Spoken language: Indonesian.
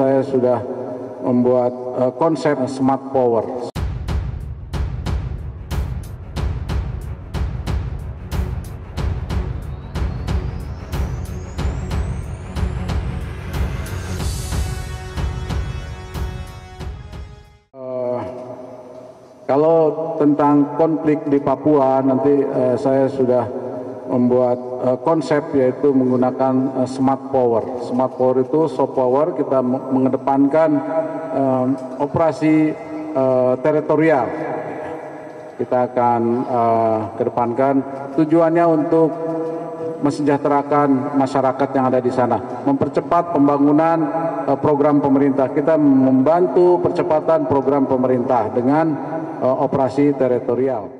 saya sudah membuat uh, konsep smart power. Uh, kalau tentang konflik di Papua nanti uh, saya sudah membuat uh, konsep yaitu menggunakan uh, smart power. Smart power itu soft power kita mengedepankan um, operasi uh, teritorial. Kita akan uh, kedepankan tujuannya untuk mesejahterakan masyarakat yang ada di sana, mempercepat pembangunan uh, program pemerintah. Kita membantu percepatan program pemerintah dengan uh, operasi teritorial.